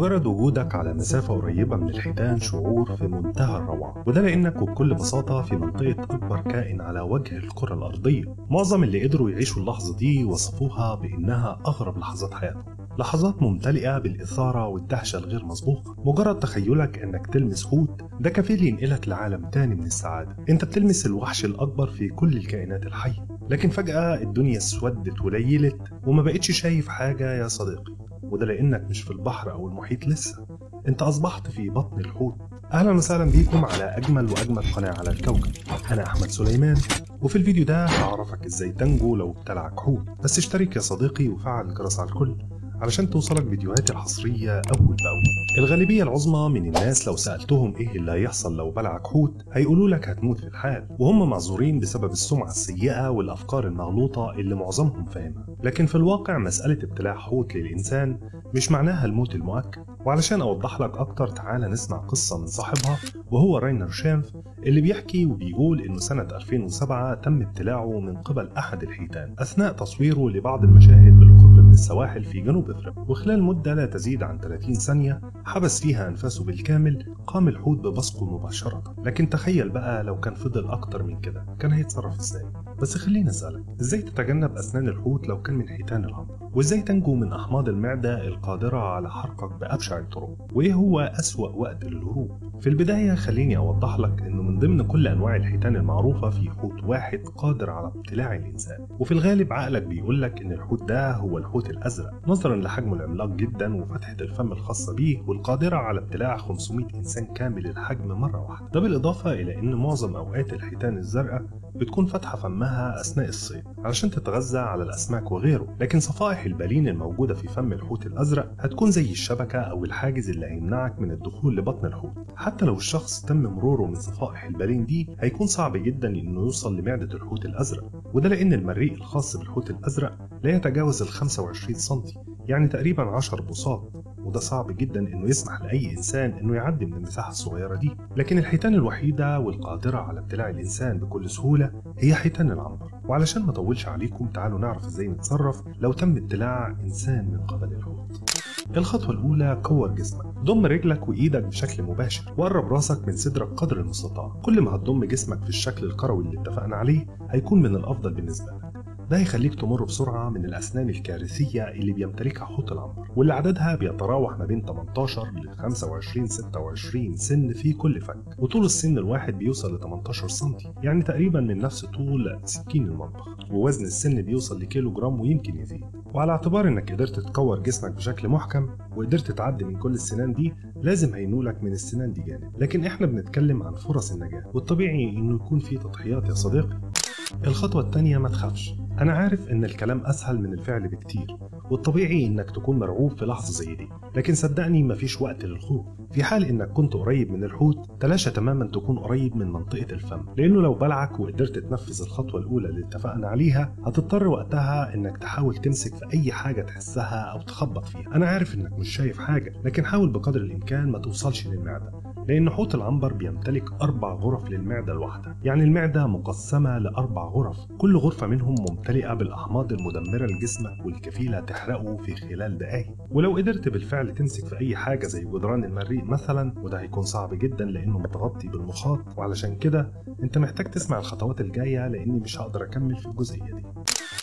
مجرد وجودك على مسافة قريبة من الحيتان شعور في منتهى الروعة وده لأنك وبكل بساطة في منطقة أكبر كائن على وجه الكرة الأرضية. معظم اللي قدروا يعيشوا اللحظة دي وصفوها بإنها أغرب لحظات حياتهم. لحظات ممتلئة بالإثارة والدهشة الغير مسبوقة. مجرد تخيلك إنك تلمس حوت ده كفيل ينقلك لعالم تاني من السعادة. أنت بتلمس الوحش الأكبر في كل الكائنات الحية. لكن فجأة الدنيا اسودت وليلت وما بقتش شايف حاجة يا صديقي. وده لأنك مش في البحر أو المحيط لسه. أنت أصبحت في بطن الحوت. أهلا وسهلا بيكم على أجمل وأجمل قناة على الكوكب. أنا أحمد سليمان وفي الفيديو ده هعرفك إزاي تنجو لو ابتلعك حوت. بس اشترك يا صديقي وفعل الجرس على الكل. علشان توصلك فيديوهاتي الحصرية أول بأول. الغالبية العظمى من الناس لو سألتهم إيه اللي هيحصل لو بلعك حوت هيقولوا لك هتموت في الحال. وهم معذورين بسبب السمعة السيئة والأفكار المغلوطة اللي معظمهم فاهمها. لكن في الواقع مسألة ابتلاع حوت للإنسان مش معناها الموت المؤكد. وعلشان أوضح لك أكتر تعالى نسمع قصة من صاحبها وهو راينر شينف اللي بيحكي وبيقول إنه سنة 2007 تم ابتلاعه من قبل أحد الحيتان أثناء تصويره لبعض المشاهد السواحل في جنوب افريقيا وخلال مدة لا تزيد عن 30 ثانية حبس فيها أنفاسه بالكامل قام الحوت ببصقه مباشرة. لكن تخيل بقى لو كان فضل أكتر من كده كان هيتصرف إزاي؟ بس خليني أسألك إزاي تتجنب أسنان الحوت لو كان من حيتان العنبر وإزاي تنجو من أحماض المعدة القادرة على حرقك بأبشع الطرق؟ وإيه هو أسوأ وقت للهروب؟ في البداية خليني أوضح لك إنه من ضمن كل أنواع الحيتان المعروفة في حوت واحد قادر على ابتلاع الإنسان. وفي الغالب عقلك بيقول لك إن الحوت ده هو الحوت الأزرق نظرا لحجمه العملاق جدا وفتحة الفم الخاصة بيه والقادرة على ابتلاع 500 إنسان كامل الحجم مرة واحدة. ده بالإضافة إلى إن معظم أوقات الحيتان الزرقاء بتكون فاتحة فمها أثناء الصيد علشان تتغذى على الأسماك وغيره. لكن صفائح البالين الموجودة في فم الحوت الأزرق هتكون زي الشبكة أو الحاجز اللي هيمنعك من الدخول لبطن الحوت. حتى لو الشخص تم مروره من صفائح البالين دي هيكون صعب جدا إنه يوصل لمعدة الحوت الأزرق. وده لأن المريء الخاص بالحوت الأزرق لا يتجاوز ال 25 سم يعني تقريبا 10 بساط. وده صعب جدا إنه يسمح لأي إنسان إنه يعدي من المساحة الصغيرة دي. لكن الحيتان الوحيدة والقادرة على ابتلاع الإنسان بكل سهولة هي حيتان العنبر. وعلشان ما اطولش عليكم تعالوا نعرف إزاي نتصرف لو تم ابتلاع إنسان من قبل الحوت. الخطوة الأولى كور جسمك. ضم رجلك وإيدك بشكل مباشر. وقرب راسك من صدرك قدر المستطاع. كل ما هتضم جسمك في الشكل الكروي اللي اتفقنا عليه هيكون من الأفضل بالنسبة لك. ده هيخليك تمر بسرعة من الأسنان الكارثية اللي بيمتلكها حوت العنبر واللي عددها بيتراوح ما بين 18 ل 25 26 سن في كل فك وطول السن الواحد بيوصل ل 18 سم يعني تقريبا من نفس طول سكين المطبخ ووزن السن بيوصل لكيلو جرام ويمكن يزيد. وعلى اعتبار إنك قدرت تكور جسمك بشكل محكم وقدرت تعدي من كل السنان دي لازم هينوبك من السنان دي جانب. لكن إحنا بنتكلم عن فرص النجاة والطبيعي إنه يكون في تضحيات يا صديقي. الخطوة التانية ما تخافش. أنا عارف إن الكلام أسهل من الفعل بكتير. والطبيعي إنك تكون مرعوب في لحظة زي دي. لكن صدقني مفيش وقت للخوف. في حال إنك كنت قريب من الحوت تلاشى تماما تكون قريب من منطقة الفم. لأنه لو بلعك وقدرت تنفذ الخطوة الأولى اللي اتفقنا عليها هتضطر وقتها إنك تحاول تمسك في أي حاجة تحسها أو تخبط فيها. أنا عارف إنك مش شايف حاجة لكن حاول بقدر الإمكان ما توصلش للمعدة. لأن حوت العنبر بيمتلك أربع غرف للمعدة الواحدة. يعني المعدة مقسمة لأربع غرف. كل غرفة منهم ممتلئة بالأحماض المدمرة لجسمك والكفيلة تحرقه في خلال دقايق. ولو قدرت بالفعل تمسك في أي حاجة زي جدران المريء مثلا وده هيكون صعب جدا لأنه متغطي بالمخاط. وعلشان كده أنت محتاج تسمع الخطوات الجاية لأني مش هقدر أكمل في الجزئية دي.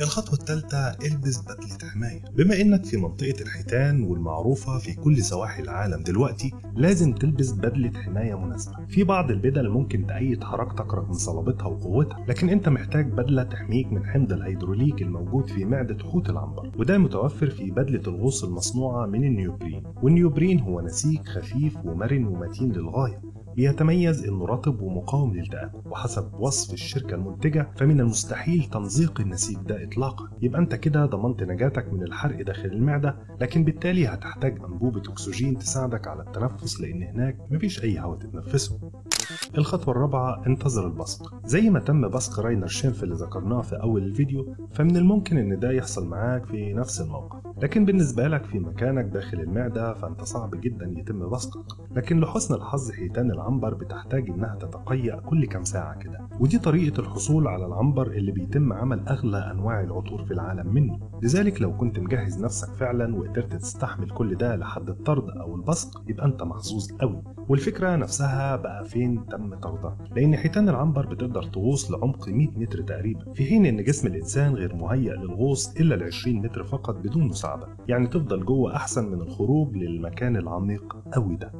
الخطوة الثالثة إلبس بدلة حماية. بما إنك في منطقة الحيتان والمعروفة في كل سواحل العالم دلوقتي لازم تلبس بدلة حماية مناسبة. في بعض البدل ممكن تقيد حركتك رغم صلابتها وقوتها لكن أنت محتاج بدلة تحميك من حمض الهيدروكلوريك الموجود في معدة حوت العنبر. وده متوفر في بدلة الغوص المصنوعة من النيوبرين. والنيوبرين هو نسيج خفيف ومرن ومتين للغاية. بيتميز انه رطب ومقاوم للالتهاب وحسب وصف الشركة المنتجة فمن المستحيل تمزيق النسيج ده اطلاقا. يبقى أنت كده ضمنت نجاتك من الحرق داخل المعدة لكن بالتالي هتحتاج أنبوبة أكسجين تساعدك على التنفس لأن هناك مفيش أي هواء تتنفسه. الخطوة الرابعة انتظر البصق. زي ما تم بصق راينر شينف اللي ذكرناه في أول الفيديو فمن الممكن إن ده يحصل معاك في نفس الموقف. لكن بالنسبة لك في مكانك داخل المعدة فأنت صعب جدا يتم بصقك. لكن لحسن الحظ حيتان العنبر بتحتاج إنها تتقيأ كل كام ساعة كده. ودي طريقة الحصول على العنبر اللي بيتم عمل أغلى أنواع العطور في العالم منه. لذلك لو كنت مجهز نفسك فعلا وقدرت تستحمل كل ده لحد الطرد أو البصق يبقى أنت محظوظ قوي. والفكرة نفسها بقى فين تم طردها؟ لأن حيتان العنبر بتقدر تغوص لعمق 100 متر تقريبا. في حين إن جسم الإنسان غير مهيأ للغوص إلا ل 20 متر فقط بدون مساعدة. يعني تفضل جوه أحسن من الخروج للمكان العميق قوي ده.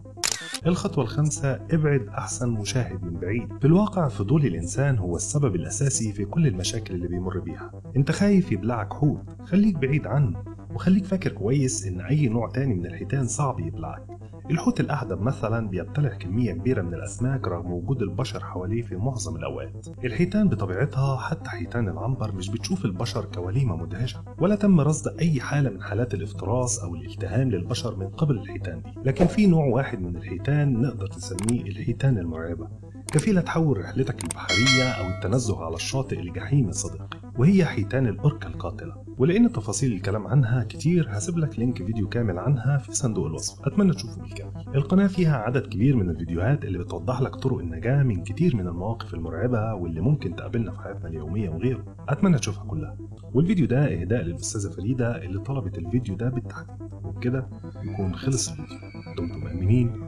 الخطوة الخامسة ابعد أحسن مشاهد من بعيد. في الواقع فضول الإنسان هو السبب الأساسي في كل المشاكل اللي بيمر بيها. أنت خايف يبلعك حوت. خليك بعيد عنه. وخليك فاكر كويس إن أي نوع تاني من الحيتان صعب يبلعك. الحوت الأحدب مثلا بيبتلع كمية كبيرة من الأسماك رغم وجود البشر حواليه في معظم الأوقات. الحيتان بطبيعتها حتى حيتان العنبر مش بتشوف البشر كوليمة مدهشة ولا تم رصد أي حالة من حالات الافتراس أو الالتهام للبشر من قبل الحيتان دي. لكن في نوع واحد من الحيتان نقدر نسميه الحيتان المرعبة. كفيلة تحول رحلتك البحرية أو التنزه على الشاطئ لجحيم صديقي وهي حيتان الأوركا القاتلة. ولأن تفاصيل الكلام عنها كتير هسيب لك لينك فيديو كامل عنها في صندوق الوصف. أتمنى تشوفه بالكامل. القناة فيها عدد كبير من الفيديوهات اللي بتوضح لك طرق النجاة من كتير من المواقف المرعبة واللي ممكن تقابلنا في حياتنا اليومية وغيره. أتمنى تشوفها كلها. والفيديو ده إهداء للأستاذة فريدة اللي طلبت الفيديو ده بالتحديد. وبكده يكون خلص الفيديو. دمتم آمنين.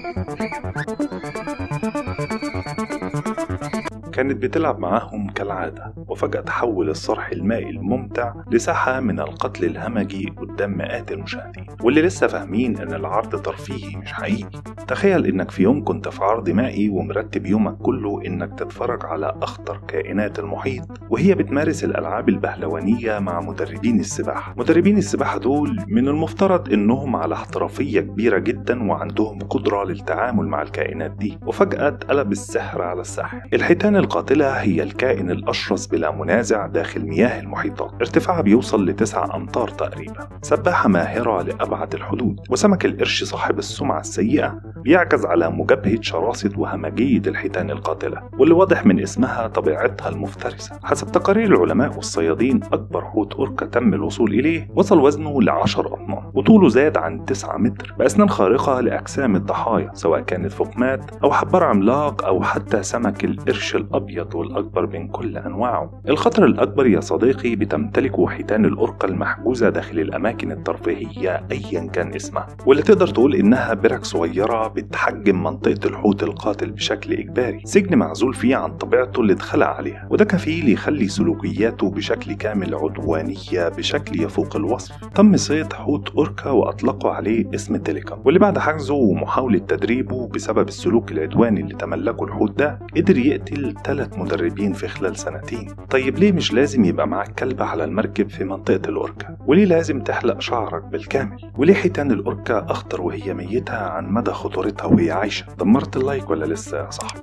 كانت بتلعب معاهم كالعادة وفجأة تحول الصرح المائي الممتع لساحة من القتل الهمجي قدام مئات المشاهدين. واللي لسه فاهمين إن العرض ترفيهي مش حقيقي. تخيل إنك في يوم كنت في عرض مائي ومرتب يومك كله إنك تتفرج على أخطر كائنات المحيط وهي بتمارس الألعاب البهلوانية مع مدربين السباحة. مدربين السباحة دول من المفترض إنهم على احترافية كبيرة جدا وعندهم قدرة للتعامل مع الكائنات دي. وفجأة اتقلب السحر على الساحر الحيتان القاتلة هي الكائن الأشرس بلا منازع داخل مياه المحيطات. ارتفاعها بيوصل لتسعة أمتار تقريبا. سباحة ماهرة لأبعد الحدود. وسمك القرش صاحب السمعة السيئة بيعكز على مجابهة شراسة وهمجية الحيتان القاتلة واللي واضح من اسمها طبيعتها المفترسة. حسب تقارير العلماء والصيادين أكبر حوت أوركا تم الوصول إليه وصل وزنه لعشر أطنان. وطوله زاد عن 9 متر بأسنان خارقة لأجسام الضحايا سواء كانت فقمات أو حبار عملاق أو حتى سمك القرش الأبيض والأكبر من كل أنواعه. الخطر الأكبر يا صديقي بتمتلكه حيتان الأوركا المحجوزة داخل الأماكن الترفيهية أيا كان اسمها واللي تقدر تقول إنها برك صغيرة بتحجم منطقة الحوت القاتل بشكل إجباري. سجن معزول فيه عن طبيعته اللي اتخلق عليها وده كفيل يخلي سلوكياته بشكل كامل عدوانية بشكل يفوق الوصف. تم صيد حوت أوركا وأطلقوا عليه اسم تيليكوم. واللي بعد حجزه ومحاولة تدريبه بسبب السلوك العدواني اللي تملكه الحوت ده قدر يقتل ثلاث مدربين في خلال سنتين. طيب ليه مش لازم يبقى معاك كلب على المركب في منطقة الأوركا؟ وليه لازم تحلق شعرك بالكامل؟ وليه حيتان الأوركا أخطر وهي ميتة عن مدى خطورتها وهي عايشة؟ دمرت اللايك ولا لسه يا صاحبي؟